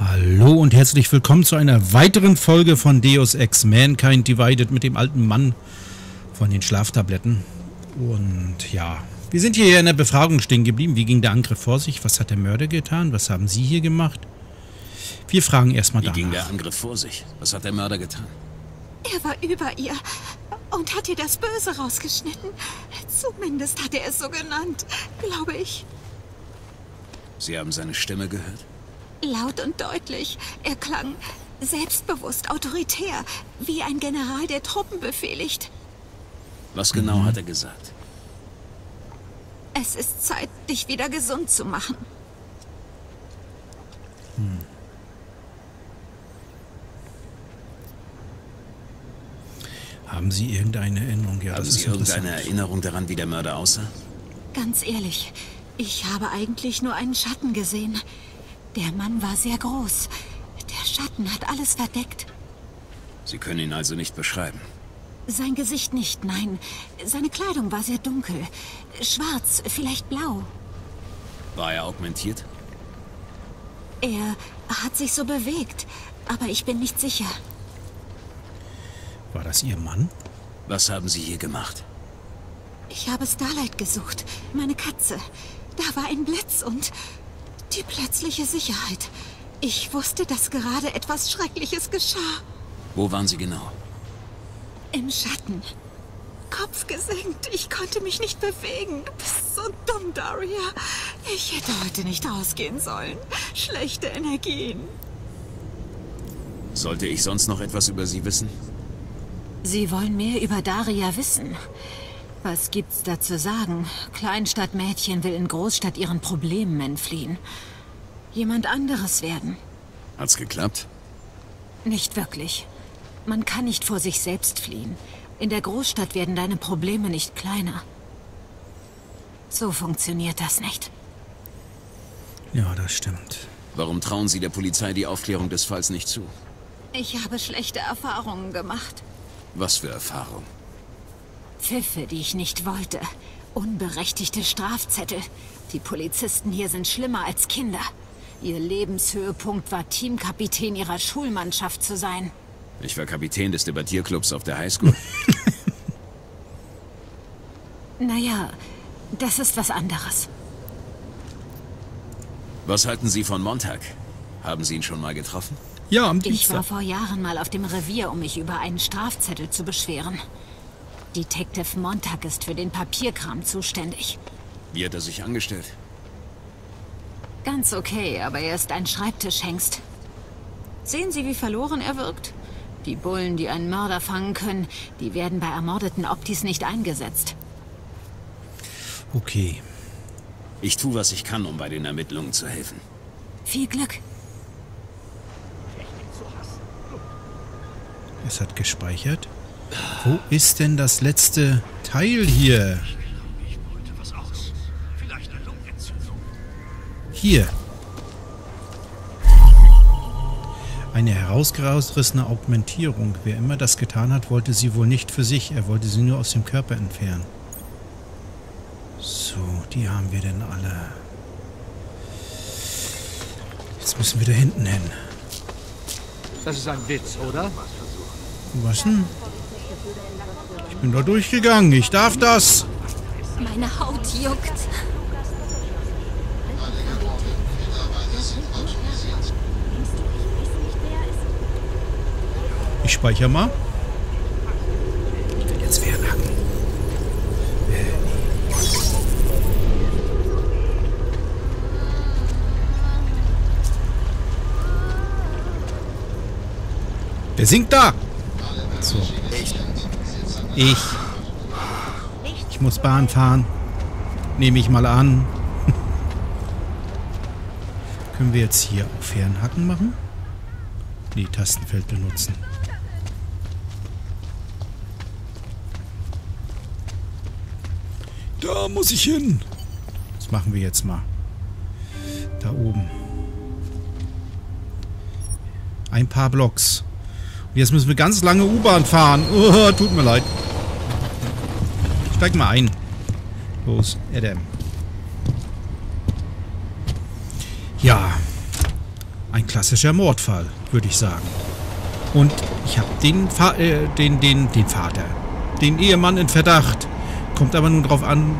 Hallo und herzlich willkommen zu einer weiteren Folge von Deus Ex Mankind Divided mit dem alten Mann von den Schlaftabletten. Und ja, wir sind hier in der Befragung stehen geblieben. Wie ging der Angriff vor sich? Was hat der Mörder getan? Was haben Sie hier gemacht? Wir fragen erstmal Wie danach. ging der Angriff vor sich? Was hat der Mörder getan? Er war über ihr und hat ihr das Böse rausgeschnitten. Zumindest hat er es so genannt, glaube ich. Sie haben seine Stimme gehört? Laut und deutlich. Er klang selbstbewusst, autoritär, wie ein General, der Truppen befehligt. Was genau hat er gesagt? Es ist Zeit, dich wieder gesund zu machen. Haben Sie irgendeine Erinnerung? Ja, Haben Sie irgendeine. Erinnerung daran, wie der Mörder aussah? Ganz ehrlich, ich habe eigentlich nur einen Schatten gesehen. Der Mann war sehr groß. Der Schatten hat alles verdeckt. Sie können ihn also nicht beschreiben. Sein Gesicht nicht, nein. Seine Kleidung war sehr dunkel. Schwarz, vielleicht blau. War er augmentiert? Er hat sich so bewegt, aber ich bin nicht sicher. War das Ihr Mann? Was haben Sie hier gemacht? Ich habe Starlight gesucht, meine Katze. Da war ein Blitz und die plötzliche Sicherheit. Ich wusste, dass gerade etwas Schreckliches geschah. Wo waren Sie genau? Im Schatten. Kopf gesenkt. Ich konnte mich nicht bewegen. Du bist so dumm, Daria. Ich hätte heute nicht rausgehen sollen. Schlechte Energien. Sollte ich sonst noch etwas über Sie wissen? Sie wollen mehr über Daria wissen. Was gibt's da zu sagen? Kleinstadtmädchen will in Großstadt ihren Problemen entfliehen. Jemand anderes werden. Hat's geklappt? Nicht wirklich. Man kann nicht vor sich selbst fliehen. In der Großstadt werden deine Probleme nicht kleiner. So funktioniert das nicht. Ja, das stimmt. Warum trauen Sie der Polizei die Aufklärung des Falls nicht zu? Ich habe schlechte Erfahrungen gemacht. Was für Erfahrung? Pfiffe, die ich nicht wollte. Unberechtigte Strafzettel. Die Polizisten hier sind schlimmer als Kinder. Ihr Lebenshöhepunkt war Teamkapitän ihrer Schulmannschaft zu sein. Ich war Kapitän des Debattierclubs auf der Highschool. Naja, das ist was anderes. Was halten Sie von Montag? Haben Sie ihn schon mal getroffen? Ja, am Ich war Dienstag. vor Jahren mal auf dem Revier, um mich über einen Strafzettel zu beschweren. Detective Montag ist für den Papierkram zuständig. Wie hat er sich angestellt? Ganz okay, aber er ist ein Schreibtischhengst. Sehen Sie, wie verloren er wirkt? Die Bullen, die einen Mörder fangen können, die werden bei ermordeten Optis nicht eingesetzt. Okay. Ich tue, was ich kann, um bei den Ermittlungen zu helfen. Viel Glück. Es hat gespeichert. Wo ist denn das letzte Teil hier? Hier. Eine herausgerissene Augmentierung. Wer immer das getan hat, wollte sie wohl nicht für sich. Er wollte sie nur aus dem Körper entfernen. So, die haben wir denn alle. Jetzt müssen wir da hinten hin. Das ist ein Witz, oder? Was denn? Ich bin da durchgegangen. Ich darf das. Meine Haut juckt. Ich speichere mal. Ich will jetzt fernhaken. Wer singt da? So. Ich. Ich muss Bahn fahren. Nehme ich mal an. Können wir jetzt hier auch Fernhaken machen? Nee, Tastenfeld benutzen. Da muss ich hin. Das machen wir jetzt mal. Da oben. Ein paar Blocks. Und jetzt müssen wir ganz lange U-Bahn fahren. Oh, tut mir leid. Steig mal ein. Los, Adam. Ja. ein klassischer Mordfall, würde ich sagen. Und ich habe den, äh, den, den, den Vater, den Ehemann in Verdacht. Kommt aber nun drauf an,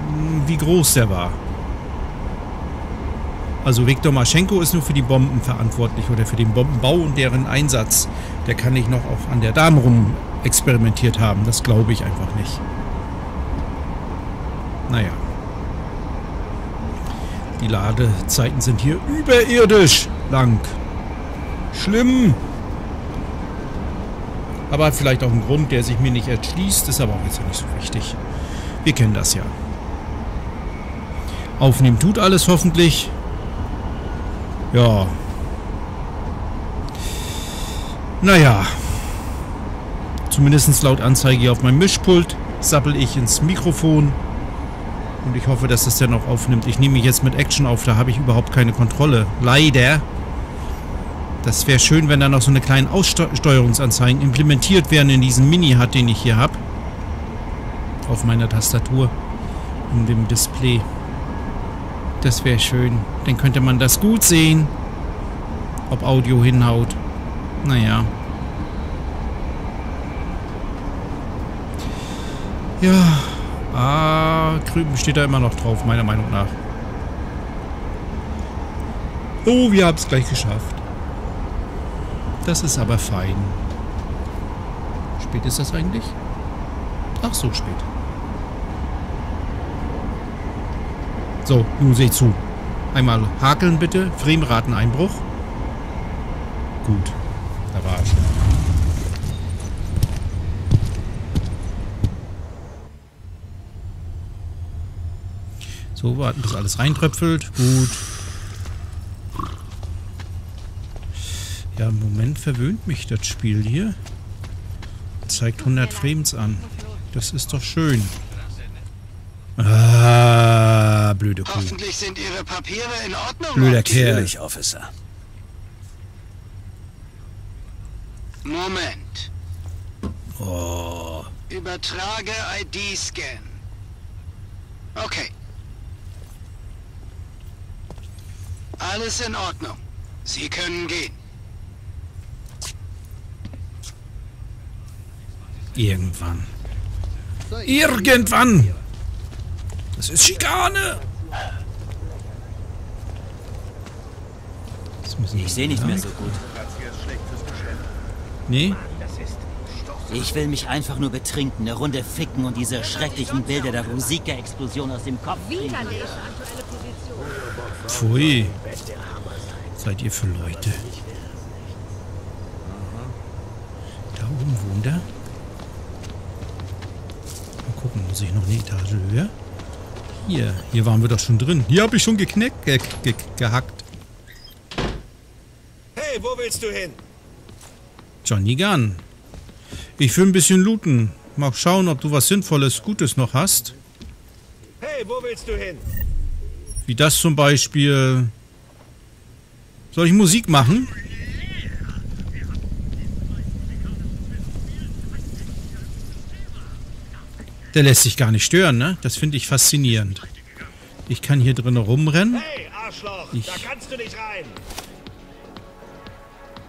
wie groß der war. Also Viktor Maschenko ist nur für die Bomben verantwortlich oder für den Bombenbau und deren Einsatz. Der kann nicht noch auch an der Dame rum experimentiert haben. Das glaube ich einfach nicht. Naja. Die Ladezeiten sind hier überirdisch lang. Schlimm. Aber vielleicht auch ein Grund, der sich mir nicht erschließt, ist aber auch jetzt nicht so wichtig. Wir kennen das ja. Aufnehmen tut alles hoffentlich. Ja. Naja. Zumindest laut Anzeige auf meinem Mischpult sappel ich ins Mikrofon. Und ich hoffe, dass das dann auch aufnimmt. Ich nehme mich jetzt mit Action auf, da habe ich überhaupt keine Kontrolle. Leider. Das wäre schön, wenn da noch so eine kleine Aussteuerungsanzeigen implementiert werden in diesen Mini-HUD, den ich hier habe. Auf meiner Tastatur. In dem Display. Das wäre schön. Dann könnte man das gut sehen. Ob Audio hinhaut. Naja. Ja. Ah, Krüben steht da immer noch drauf, meiner Meinung nach. Oh, wir haben es gleich geschafft. Das ist aber fein. Spät ist das eigentlich? Ach, so spät. So, nun seht zu. Einmal hakeln bitte. Fremrateneinbruch. Gut. Da war er schon. So, warten, bis alles reintröpfelt. Gut. Ja, im Moment verwöhnt mich das Spiel hier. Zeigt 100 Frames an. Das ist doch schön. Ah, blöde Kuh. Hoffentlich sind Ihre Papiere in Ordnung. Blöder Kerl. Natürlich, Officer. Moment. Oh. Übertrage ID-Scan. Okay. Alles in Ordnung. Sie können gehen. Irgendwann. Irgendwann! Das ist Schikane! Das müssen wir Ich sehe nicht mehr so gut. Nee? Ich will mich einfach nur betrinken, eine Runde ficken und diese schrecklichen Bilder der Musiker-Explosion aus dem Kopf kriegen. Pfui. Seid ihr für Leute? Da oben wohnt er. Mal gucken, muss ich noch eine Etage höher? Hier, hier waren wir doch schon drin. Hier habe ich schon geknackt, ge ge gehackt. Hey, wo willst du hin? Johnny Gunn. Ich will ein bisschen looten. Mal schauen, ob du was Sinnvolles, Gutes noch hast. Hey, wo willst du hin? Wie das zum Beispiel. Soll ich Musik machen? Der lässt sich gar nicht stören, ne? Das finde ich faszinierend. Ich kann hier drin rumrennen. Hey, Arschloch, Ich- da kannst du nicht rein.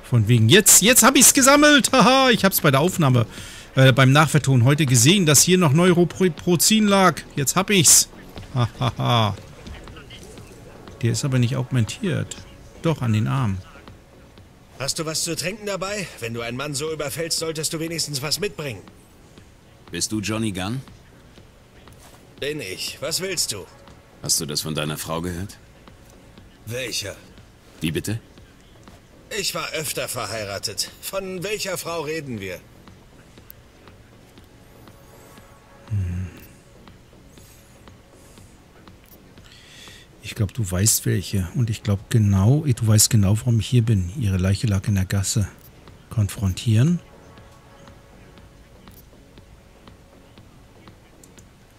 Von wegen jetzt, jetzt habe ich es gesammelt. Haha, ich habe es bei der Aufnahme, äh, beim Nachverton heute gesehen, dass hier noch Neuroprozin lag. Jetzt habe ich's. Hahaha. Der ist aber nicht augmentiert. Doch, an den Arm. Hast du was zu trinken dabei? Wenn du einen Mann so überfällst, solltest du wenigstens was mitbringen. Bist du Johnny Gunn? Bin ich. Was willst du? Hast du das von deiner Frau gehört? Welcher? Wie bitte? Ich war öfter verheiratet. Von welcher Frau reden wir? Ich glaube, du weißt welche. Und ich glaube genau, du weißt genau, warum ich hier bin. Ihre Leiche lag in der Gasse. Konfrontieren?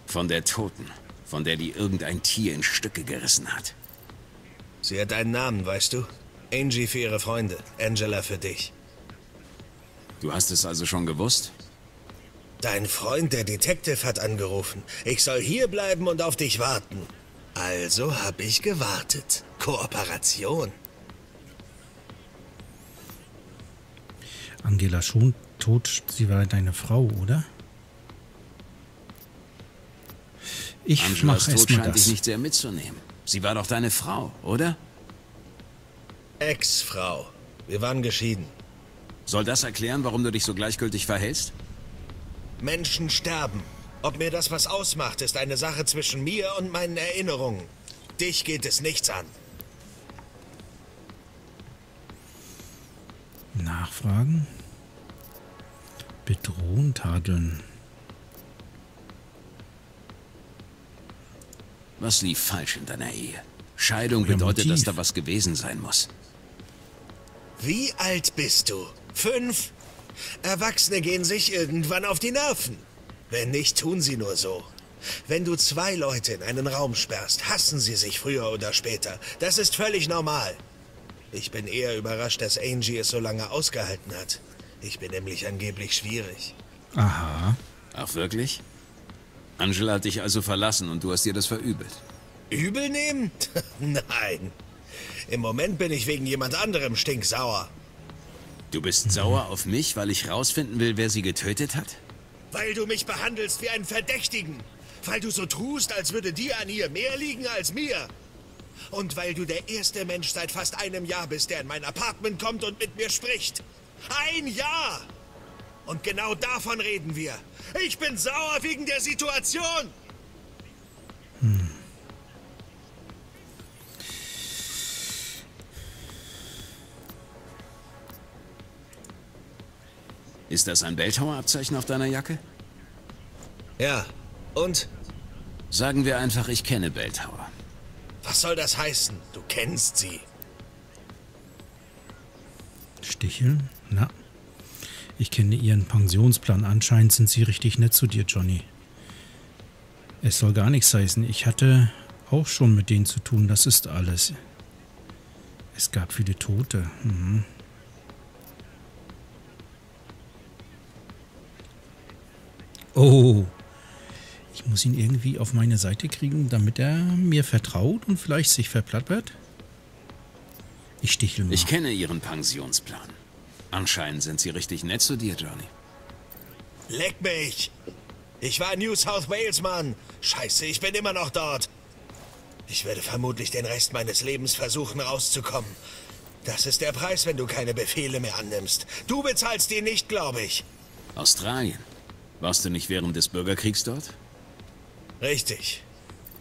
Von der Toten. Von der die irgendein Tier in Stücke gerissen hat. Sie hat einen Namen, weißt du? Angie für ihre Freunde, Angela für dich. Du hast es also schon gewusst? Dein Freund, der Detective, hat angerufen. Ich soll hier bleiben und auf dich warten. Also habe ich gewartet. Kooperation. Angela schon tot. Sie war deine Frau, oder? Ich Angelas mach Tod erstmal scheint dich das. nicht sehr mitzunehmen. Sie war doch deine Frau, oder? Ex-Frau. Wir waren geschieden. Soll das erklären, warum du dich so gleichgültig verhältst? Menschen sterben. Ob mir das was ausmacht, ist eine Sache zwischen mir und meinen Erinnerungen. Dich geht es nichts an. Nachfragen? Bedrohen, tadeln. Was lief falsch in deiner Ehe? Scheidung bedeutet, dass da was gewesen sein muss. Wie alt bist du? Fünf? Erwachsene gehen sich irgendwann auf die Nerven. Wenn nicht, tun sie nur so. Wenn du zwei Leute in einen Raum sperrst, hassen sie sich früher oder später. Das ist völlig normal. Ich bin eher überrascht, dass Angie es so lange ausgehalten hat. Ich bin nämlich angeblich schwierig. Aha. Ach wirklich? Angela hat dich also verlassen und du hast ihr das verübelt. Übel nehmen? Nein. Im Moment bin ich wegen jemand anderem stinksauer. Du bist sauer auf mich, weil ich rausfinden will, wer sie getötet hat? Weil du mich behandelst wie einen Verdächtigen. Weil du so tust, als würde dir an ihr mehr liegen als mir. Und weil du der erste Mensch seit fast einem Jahr bist, der in mein Apartment kommt und mit mir spricht. Ein Jahr! Und genau davon reden wir. Ich bin sauer wegen der Situation. Ist das ein Belltower-Abzeichen auf deiner Jacke? Ja. Und? Sagen wir einfach, ich kenne Belltower. Was soll das heißen? Du kennst sie. Sticheln? Na. Ich kenne Ihren Pensionsplan. Anscheinend sind Sie richtig nett zu dir, Johnny. Es soll gar nichts heißen. Ich hatte auch schon mit denen zu tun. Das ist alles. Es gab viele Tote. Mhm. Oh. Ich muss ihn irgendwie auf meine Seite kriegen, damit er mir vertraut und vielleicht sich verplappert. Ich stichel mal. Ich kenne ihren Pensionsplan. Anscheinend sind sie richtig nett zu dir, Johnny. Leck mich! Ich war in New South Wales, Mann. Scheiße, ich bin immer noch dort. Ich werde vermutlich den Rest meines Lebens versuchen, rauszukommen. Das ist der Preis, wenn du keine Befehle mehr annimmst. Du bezahlst die nicht, glaube ich. Australien. Warst du nicht während des Bürgerkriegs dort? Richtig.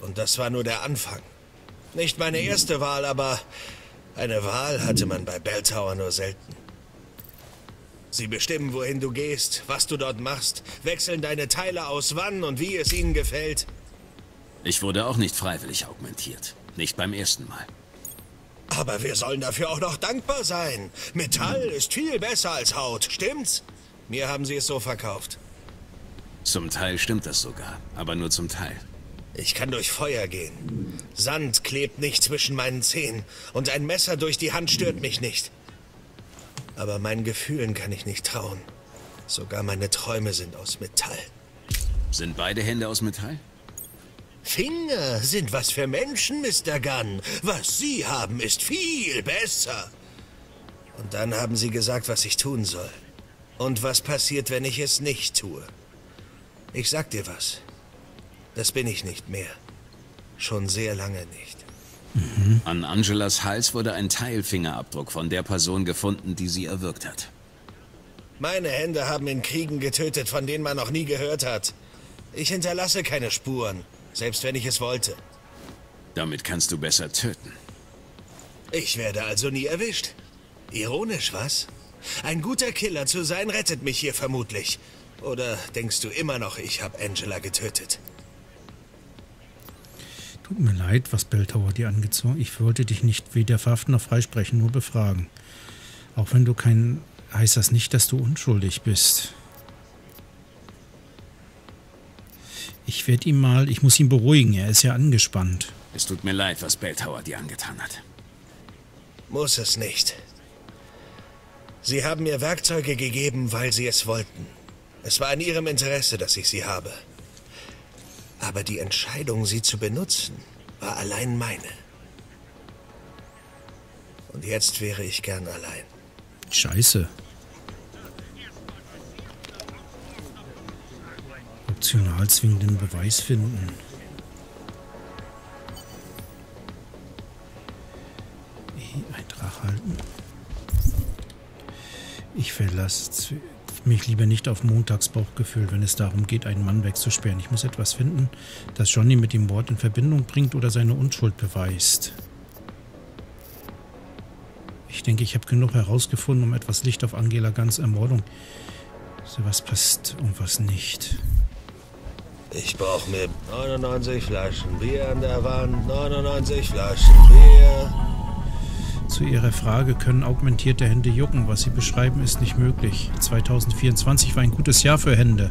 Und das war nur der Anfang. Nicht meine erste Wahl, aber eine Wahl hatte man bei Belltower nur selten. Sie bestimmen, wohin du gehst, was du dort machst, wechseln deine Teile aus, wann und wie es ihnen gefällt. Ich wurde auch nicht freiwillig augmentiert. Nicht beim ersten Mal. Aber wir sollen dafür auch noch dankbar sein. Metall ist viel besser als Haut, stimmt's? Mir haben sie es so verkauft. Zum Teil stimmt das sogar, aber nur zum Teil. Ich kann durch Feuer gehen. Sand klebt nicht zwischen meinen Zehen und ein Messer durch die Hand stört mich nicht. Aber meinen Gefühlen kann ich nicht trauen. Sogar meine Träume sind aus Metall. Sind beide Hände aus Metall? Finger sind was für Menschen, Mr. Gunn. Was Sie haben, ist viel besser. Und dann haben Sie gesagt, was ich tun soll. Und was passiert, wenn ich es nicht tue? Ich sag dir was. Das bin ich nicht mehr. Schon sehr lange nicht. An Angelas Hals wurde ein Teilfingerabdruck von der Person gefunden, die sie erwürgt hat. Meine Hände haben in Kriegen getötet, von denen man noch nie gehört hat. Ich hinterlasse keine Spuren, selbst wenn ich es wollte. Damit kannst du besser töten. Ich werde also nie erwischt. Ironisch, was? Ein guter Killer zu sein, rettet mich hier vermutlich. Oder denkst du immer noch, ich habe Angela getötet? Tut mir leid, was Belltower dir angezogen. Ich wollte dich nicht weder verhaften noch freisprechen, nur befragen. Auch wenn du kein. heißt das nicht, dass du unschuldig bist. Ich werde ihn mal. Ich muss ihn beruhigen. Er ist ja angespannt. Es tut mir leid, was Belltower dir angetan hat. Muss es nicht. Sie haben mir Werkzeuge gegeben, weil sie es wollten. Es war in Ihrem Interesse, dass ich sie habe. Aber die Entscheidung, sie zu benutzen, war allein meine. Und jetzt wäre ich gern allein. Scheiße. Optional zwingenden Beweis finden. E-Eintrag halten. Ich verlasse mich lieber nicht auf Montagsbauchgefühl, wenn es darum geht, einen Mann wegzusperren. Ich muss etwas finden, das Johnny mit dem Wort in Verbindung bringt oder seine Unschuld beweist. Ich denke, ich habe genug herausgefunden, um etwas Licht auf Angela Ganz Ermordung. So was passt und was nicht. Ich brauche mir 99 Flaschen Bier an der Wand, 99 Flaschen Bier. Zu Ihrer Frage, können augmentierte Hände jucken? Was Sie beschreiben, ist nicht möglich. 2024 war ein gutes Jahr für Hände.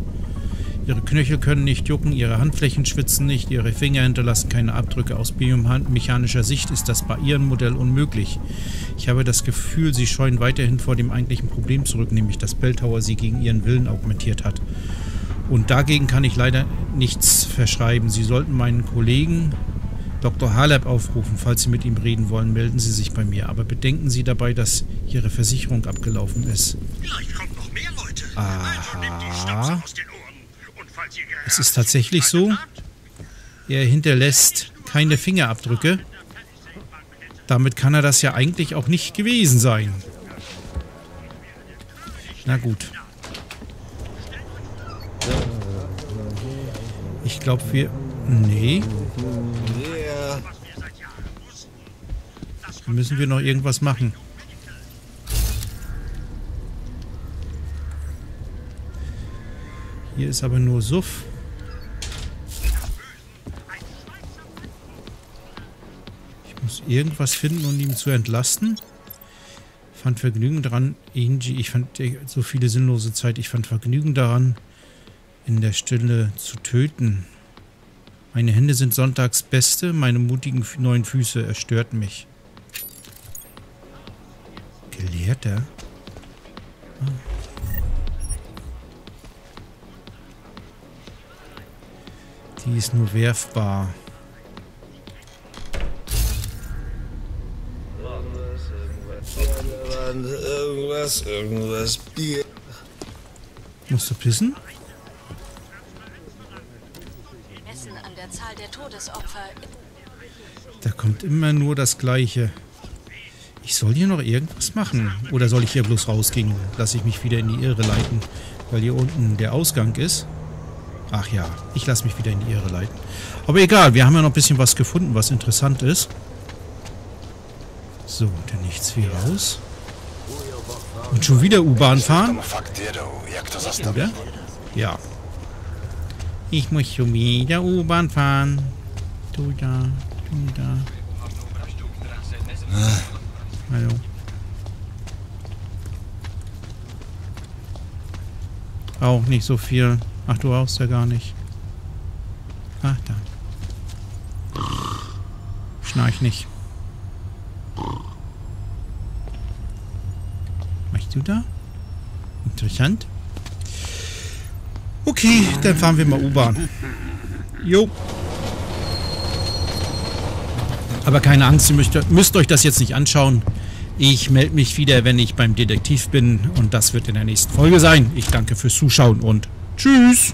Ihre Knöchel können nicht jucken, Ihre Handflächen schwitzen nicht, Ihre Finger hinterlassen keine Abdrücke. Aus biomechanischer Sicht ist das bei Ihrem Modell unmöglich. Ich habe das Gefühl, Sie scheuen weiterhin vor dem eigentlichen Problem zurück, nämlich dass Belltower Sie gegen Ihren Willen augmentiert hat. Und dagegen kann ich leider nichts verschreiben. Sie sollten meinen Kollegen Dr. Haleb aufrufen. Falls Sie mit ihm reden wollen, melden Sie sich bei mir. Aber bedenken Sie dabei, dass Ihre Versicherung abgelaufen ist. Vielleicht kommen noch mehr Leute. Aha. Es ist tatsächlich so. Er hinterlässt keine Fingerabdrücke. Damit kann er das ja eigentlich auch nicht gewesen sein. Na gut. Ich glaube, wir... Nee. Yeah. Müssen wir noch irgendwas machen. Hier ist aber nur Suff. Ich muss irgendwas finden, um ihn zu entlasten. Fand Vergnügen daran, Angie, ich fand äh, so viele sinnlose Zeit, ich fand Vergnügen daran, in der Stille zu töten. Meine Hände sind sonntags beste, meine mutigen neuen Füße erstörten mich. Gelehrter? Ah. Die ist nur werfbar. Irgendwas, irgendwas, Bier. Musst du pissen? Messen an der Zahl der Todesopfer. Da kommt immer nur das Gleiche. Ich soll hier noch irgendwas machen. Oder soll ich hier bloß rausgehen? Lass ich mich wieder in die Irre leiten, weil hier unten der Ausgang ist. Ach ja, ich lasse mich wieder in die Irre leiten. Aber egal, wir haben ja noch ein bisschen was gefunden, was interessant ist. So, dann nichts wie raus. Und schon wieder U-Bahn fahren? Oder? Ja. Ich muss schon wieder U-Bahn fahren. Du da, du da. Hallo. Auch nicht so viel. Ach, du rauchst ja gar nicht. Ach, da. Schnarch nicht. Machst du da? Interessant. Okay, dann fahren wir mal U-Bahn. Jo. Aber keine Angst, ihr müsst, müsst euch das jetzt nicht anschauen. Ich melde mich wieder, wenn ich beim Detektiv bin und das wird in der nächsten Folge sein. Ich danke fürs Zuschauen und tschüss.